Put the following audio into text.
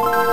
you